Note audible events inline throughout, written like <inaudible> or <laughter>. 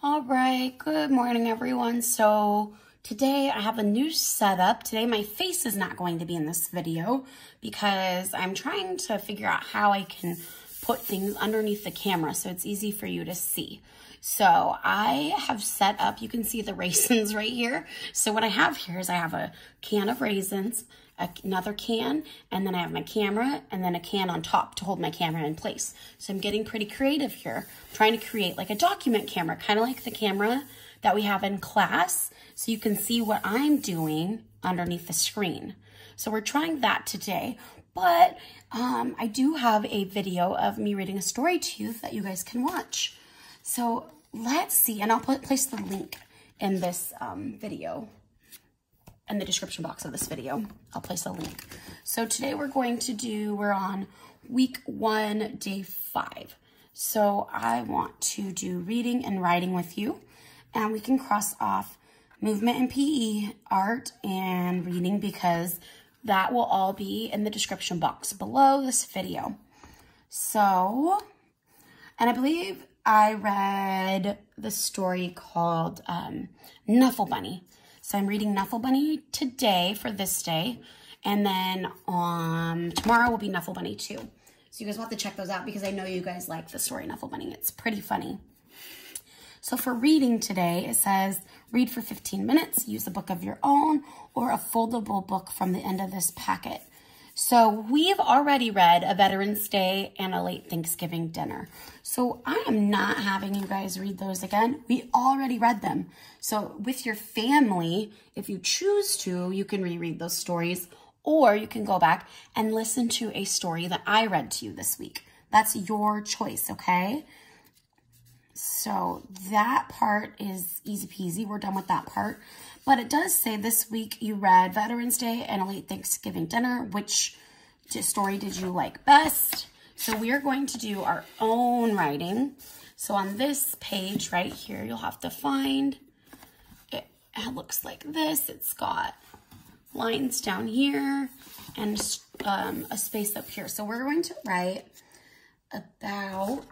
All right, good morning everyone. So today I have a new setup. Today my face is not going to be in this video because I'm trying to figure out how I can put things underneath the camera so it's easy for you to see. So I have set up, you can see the <laughs> raisins right here. So what I have here is I have a can of raisins, another can, and then I have my camera, and then a can on top to hold my camera in place. So I'm getting pretty creative here, trying to create like a document camera, kind of like the camera that we have in class, so you can see what I'm doing underneath the screen. So we're trying that today, but um, I do have a video of me reading a story to you that you guys can watch. So let's see, and I'll put, place the link in this um, video in the description box of this video. I'll place a link. So today we're going to do, we're on week one, day five. So I want to do reading and writing with you. And we can cross off movement and PE, art, and reading because that will all be in the description box below this video. So, and I believe I read the story called um, Knuffle Bunny. So I'm reading Knuffle Bunny today for this day. And then um, tomorrow will be Knuffle Bunny 2. So you guys will have to check those out because I know you guys like the story Knuffle Bunny. It's pretty funny. So for reading today, it says, read for 15 minutes, use a book of your own, or a foldable book from the end of this packet. So we've already read a Veterans Day and a late Thanksgiving dinner. So I am not having you guys read those again. We already read them. So with your family, if you choose to, you can reread those stories or you can go back and listen to a story that I read to you this week. That's your choice, okay? So that part is easy peasy. We're done with that part. But it does say this week you read Veterans Day and a late Thanksgiving dinner. Which story did you like best? So we are going to do our own writing. So on this page right here, you'll have to find, it, it looks like this. It's got lines down here and um, a space up here. So we're going to write about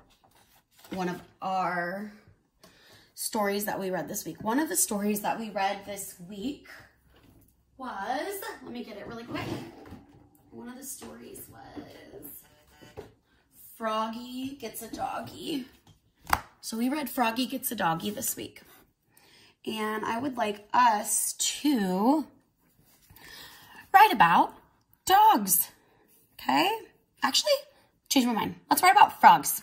one of our stories that we read this week. One of the stories that we read this week was, let me get it really quick. One of the stories was Froggy Gets a Doggy. So we read Froggy Gets a Doggy this week. And I would like us to write about dogs. Okay? Actually, change my mind. Let's write about frogs.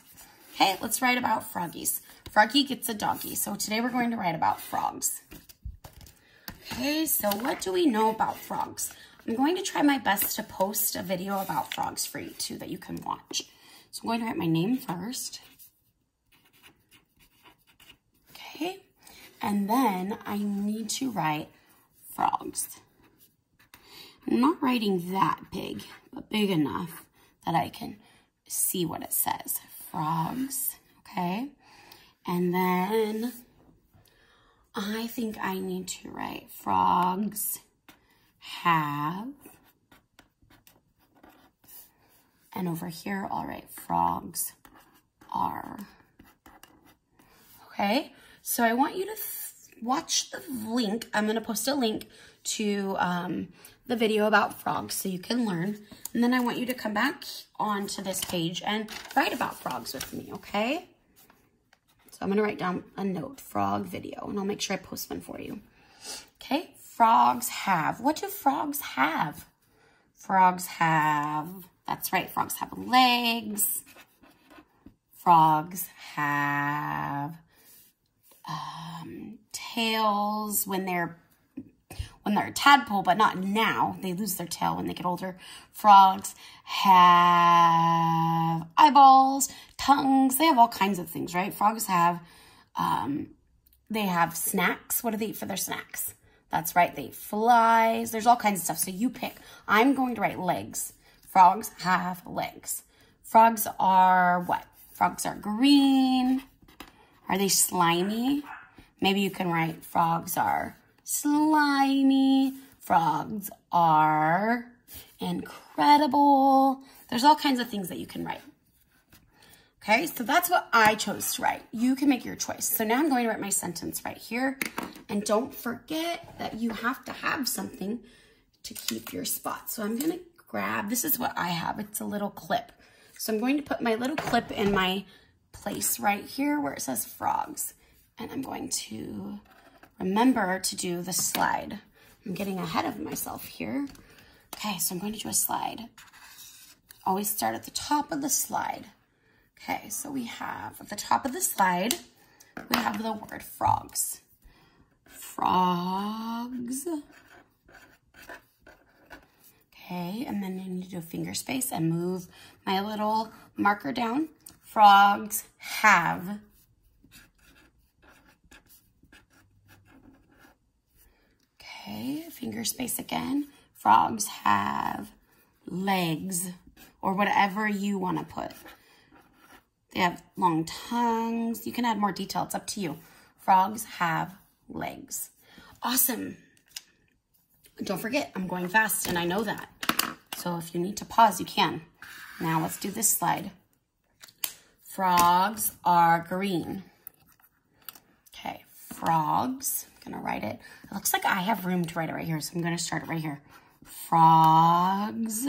Okay, let's write about froggies. Froggy gets a doggy. So today we're going to write about frogs. Okay, so what do we know about frogs? I'm going to try my best to post a video about frogs for you too that you can watch. So I'm going to write my name first. Okay, and then I need to write frogs. I'm not writing that big, but big enough that I can see what it says. Frogs, okay? And then I think I need to write frogs have. And over here, I'll write frogs are. Okay, so I want you to watch the link. I'm going to post a link to um, the video about frogs so you can learn. And then I want you to come back onto this page and write about frogs with me, okay? I'm going to write down a note, frog video, and I'll make sure I post one for you. Okay, frogs have. What do frogs have? Frogs have, that's right, frogs have legs. Frogs have um, tails when they're when they're a tadpole, but not now. They lose their tail when they get older. Frogs have eyeballs, tongues. They have all kinds of things, right? Frogs have, um, they have snacks. What do they eat for their snacks? That's right. They eat flies. There's all kinds of stuff. So you pick. I'm going to write legs. Frogs have legs. Frogs are what? Frogs are green. Are they slimy? Maybe you can write frogs are slimy. Frogs are incredible. There's all kinds of things that you can write. Okay, so that's what I chose to write. You can make your choice. So now I'm going to write my sentence right here. And don't forget that you have to have something to keep your spot. So I'm gonna grab, this is what I have. It's a little clip. So I'm going to put my little clip in my place right here where it says frogs. And I'm going to remember to do the slide. I'm getting ahead of myself here. Okay, so I'm going to do a slide. Always start at the top of the slide. Okay, so we have at the top of the slide, we have the word frogs. Frogs. Okay, and then I need to do a finger space and move my little marker down. Frogs have. Okay, finger space again. Frogs have legs or whatever you want to put. They have long tongues. You can add more detail. It's up to you. Frogs have legs. Awesome. Don't forget, I'm going fast and I know that. So if you need to pause, you can. Now let's do this slide. Frogs are green. Okay, frogs. Gonna write it. It looks like I have room to write it right here, so I'm gonna start it right here. Frogs.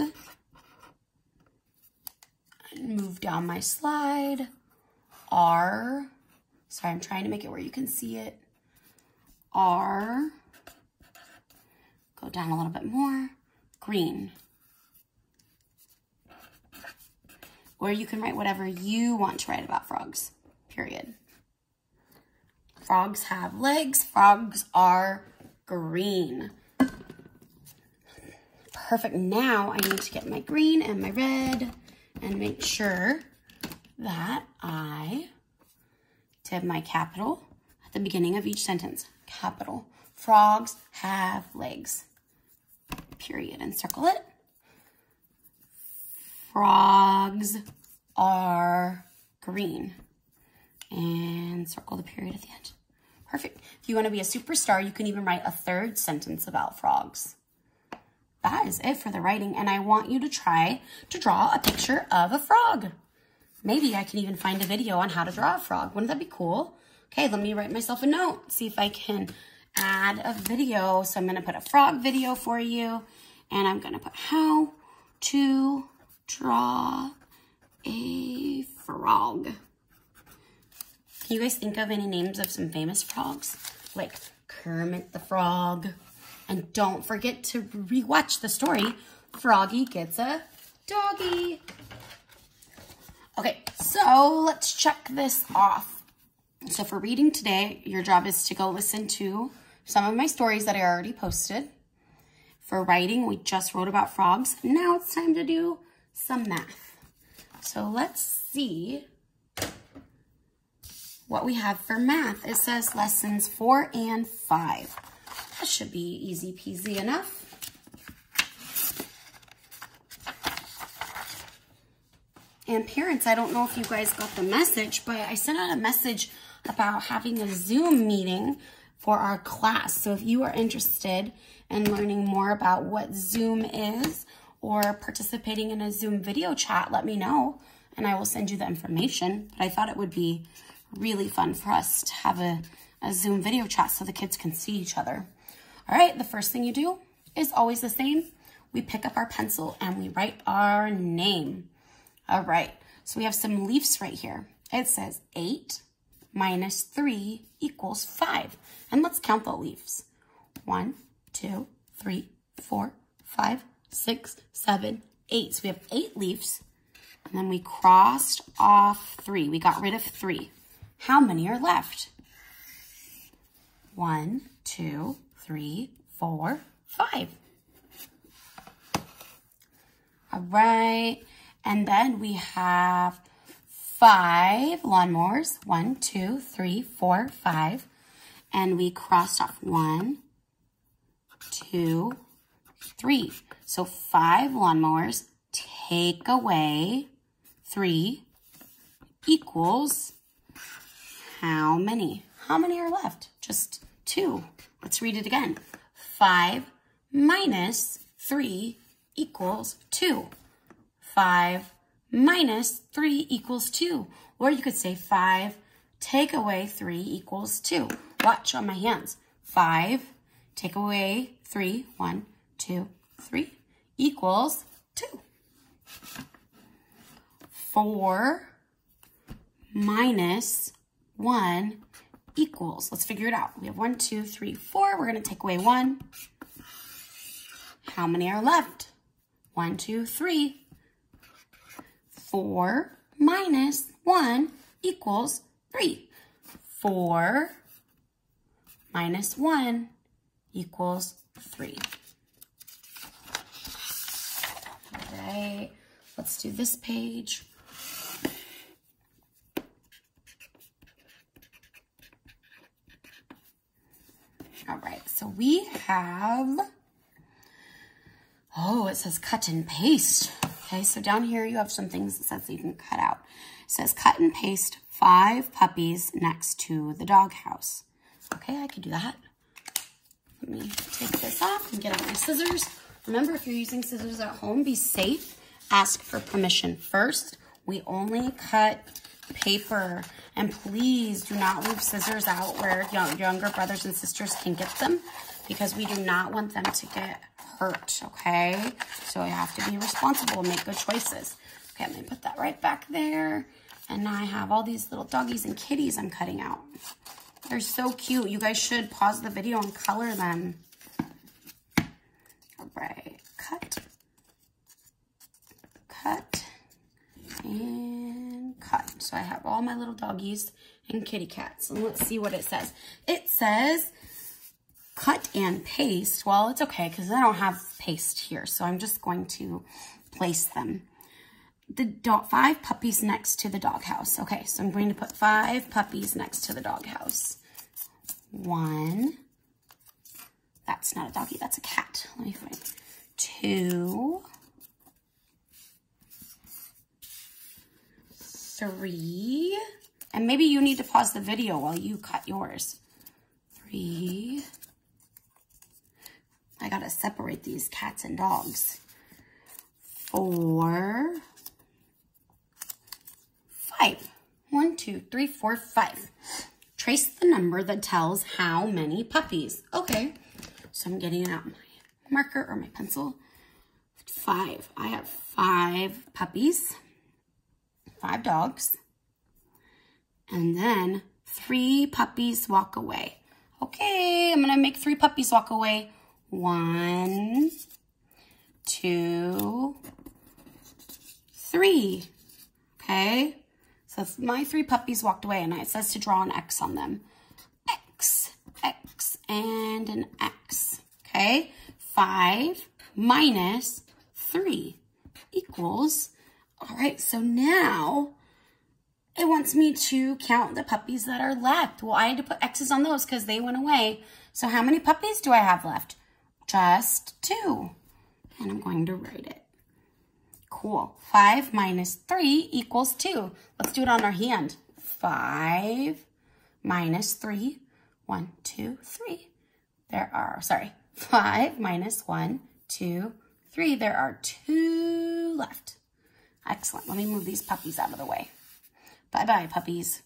And move down my slide. R. Sorry, I'm trying to make it where you can see it. R. Go down a little bit more. Green. Or you can write whatever you want to write about frogs, period. Frogs have legs. Frogs are green. Perfect. Now I need to get my green and my red and make sure that I did my capital at the beginning of each sentence. Capital. Frogs have legs. Period. And circle it. Frogs are green. And circle the period at the end. Perfect. If you want to be a superstar, you can even write a third sentence about frogs. That is it for the writing. And I want you to try to draw a picture of a frog. Maybe I can even find a video on how to draw a frog. Wouldn't that be cool? Okay, let me write myself a note. See if I can add a video. So I'm going to put a frog video for you. And I'm going to put how to draw a frog. Can you guys think of any names of some famous frogs? Like Kermit the Frog. And don't forget to rewatch the story, Froggy Gets a Doggy. Okay, so let's check this off. So for reading today, your job is to go listen to some of my stories that I already posted. For writing, we just wrote about frogs. Now it's time to do some math. So let's see what we have for math. It says lessons four and five. That should be easy peasy enough. And parents, I don't know if you guys got the message, but I sent out a message about having a Zoom meeting for our class. So if you are interested in learning more about what Zoom is or participating in a Zoom video chat, let me know and I will send you the information. But I thought it would be really fun for us to have a, a Zoom video chat so the kids can see each other. All right, the first thing you do is always the same. We pick up our pencil and we write our name. All right, so we have some leaves right here. It says 8 minus 3 equals 5. And let's count the leaves. One, two, three, four, five, six, seven, eight. So we have 8 leaves. And then we crossed off 3. We got rid of 3. How many are left? One, two, three, four, five. All right. And then we have five lawnmowers. One, two, three, four, five. And we crossed off one, two, three. So five lawnmowers take away three equals how many? How many are left? Just two. Let's read it again. Five minus three equals two. 5 minus 3 equals 2. Or you could say 5 take away 3 equals 2. Watch on my hands. 5 take away 3, 1, 2, 3, equals 2. 4 minus 1 equals, let's figure it out. We have 1, 2, 3, 4. We're going to take away 1. How many are left? 1, 2, 3. 4 minus 1 equals 3. 4 minus 1 equals 3. All right, let's do this page. All right, so we have, oh, it says cut and paste. Okay, so down here you have some things that says you can cut out. It says cut and paste five puppies next to the doghouse. Okay, I could do that. Let me take this off and get out my scissors. Remember, if you're using scissors at home, be safe. Ask for permission first. We only cut paper. And please do not leave scissors out where young, younger brothers and sisters can get them because we do not want them to get hurt, okay? So you have to be responsible and make good choices. Okay, I'm gonna put that right back there. And now I have all these little doggies and kitties I'm cutting out. They're so cute. You guys should pause the video and color them. All right, cut, cut, and cut. So I have all my little doggies and kitty cats. And let's see what it says. It says cut and paste. Well, it's okay because I don't have paste here. So I'm just going to place them. The five puppies next to the doghouse. Okay, so I'm going to put five puppies next to the doghouse. One. That's not a doggy, that's a cat. Let me find two. Three. And maybe you need to pause the video while you cut yours. Three. I gotta separate these cats and dogs. Four. Five. One, two, three, four, five. Trace the number that tells how many puppies. Okay, so I'm getting out my marker or my pencil. Five. I have five puppies, five dogs, and then three puppies walk away. Okay, I'm gonna make three puppies walk away. One, two, three. Okay, so my three puppies walked away and it says to draw an X on them. X, X, and an X. Okay, five minus three equals, all right, so now it wants me to count the puppies that are left. Well, I had to put X's on those because they went away. So how many puppies do I have left? Just two. And I'm going to write it. Cool. 5 minus 3 equals 2. Let's do it on our hand. 5 minus 3. 1, 2, 3. There are, sorry, 5 minus one, two, three. There are 2 left. Excellent. Let me move these puppies out of the way. Bye-bye, puppies.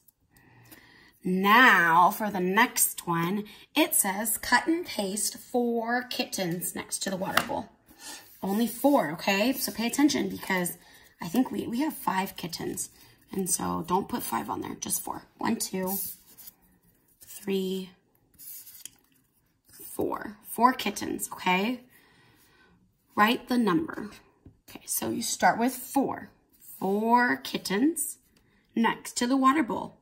Now, for the next one, it says cut and paste four kittens next to the water bowl. Only four, okay? So pay attention because I think we, we have five kittens. And so don't put five on there, just four. One, two, three, four. Four kittens, okay? Write the number. Okay, so you start with four. Four kittens next to the water bowl.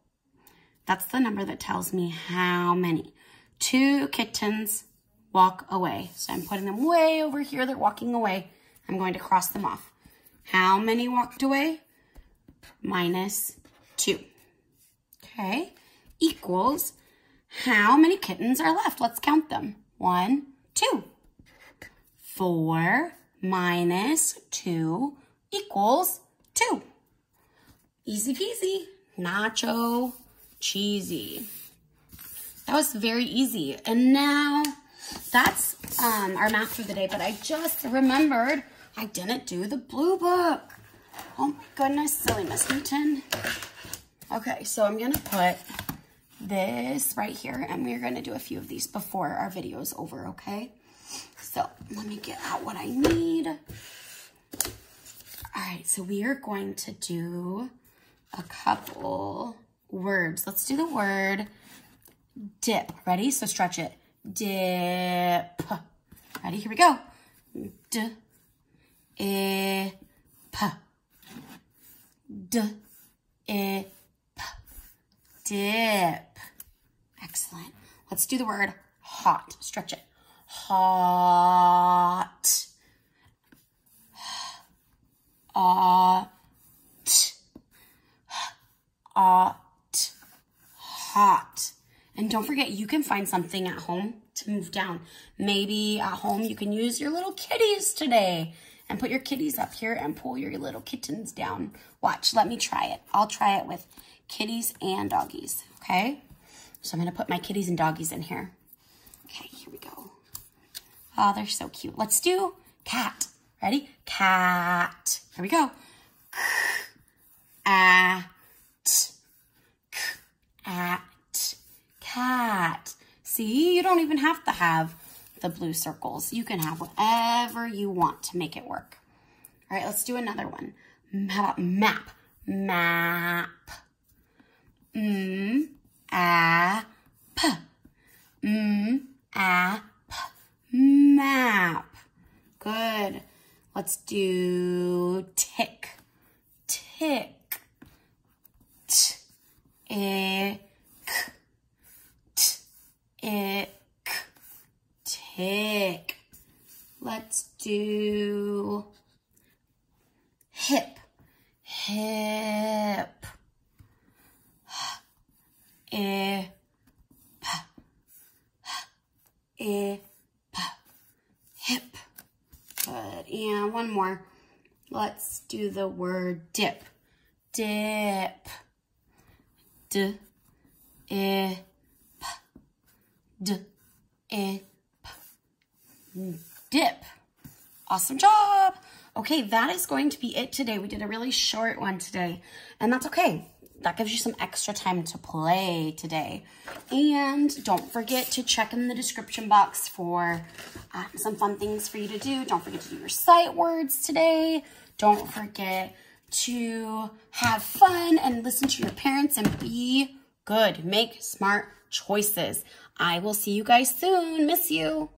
That's the number that tells me how many. Two kittens walk away. So I'm putting them way over here. They're walking away. I'm going to cross them off. How many walked away? Minus two. Okay. Equals how many kittens are left? Let's count them. One, two. Four minus two equals two. Easy peasy. Nacho cheesy. That was very easy. And now that's um, our math for the day, but I just remembered I didn't do the blue book. Oh my goodness, silly Miss Newton. Okay, so I'm gonna put this right here and we're gonna do a few of these before our video is over, okay? So let me get out what I need. All right, so we are going to do a couple words. Let's do the word dip. Ready? So stretch it. Dip. Ready? Here we go. D, e, p. D, e, p. Dip. Excellent. Let's do the word hot. Stretch it. Hot. Hot. Hot. Hot. And don't forget, you can find something at home to move down. Maybe at home you can use your little kitties today and put your kitties up here and pull your little kittens down. Watch, let me try it. I'll try it with kitties and doggies, okay? So I'm gonna put my kitties and doggies in here. Okay, here we go. Oh, they're so cute. Let's do cat. Ready? Cat. Here we go. At. At. Cat. See, you don't even have to have the blue circles. You can have whatever you want to make it work. All right, let's do another one. How about map? Map. Mm, a, p. Mm, a. Map. Good. Let's do tick. Tick. T, e, k. T, e, k. Tick. Let's do hip. Hip. E, p. E, p. Hip. Good. And one more. Let's do the word dip. Dip. D, e, p. D, e, p. Dip. Awesome job. Okay, that is going to be it today. We did a really short one today, and that's okay. That gives you some extra time to play today. And don't forget to check in the description box for uh, some fun things for you to do. Don't forget to do your sight words today. Don't forget to have fun and listen to your parents and be good. Make smart choices. I will see you guys soon. Miss you.